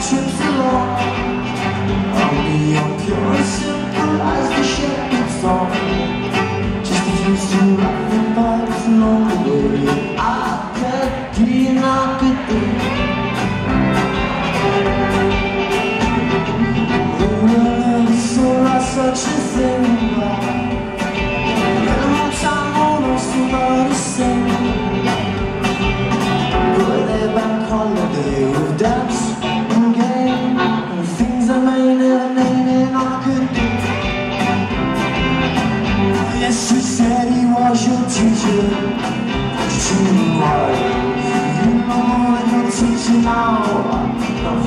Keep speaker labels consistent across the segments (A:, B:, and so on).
A: trips along be your pure simple eyes the shepherd song. Just used to rock the bugs along the way. I could be not good Who such a thing Too miles, you know, and you're teaching now.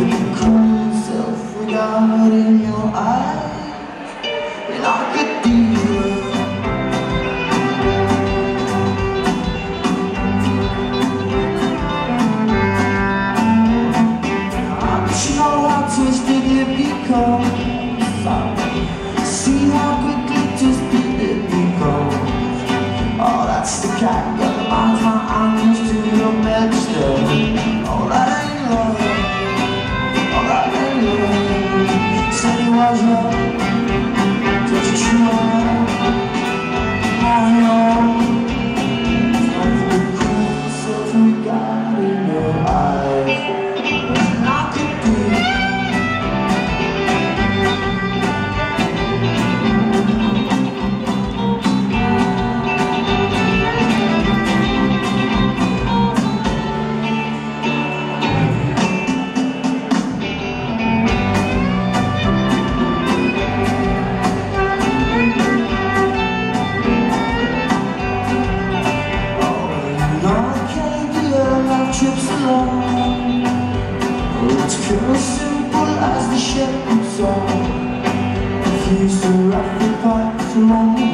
A: ship and so If you rough and fight so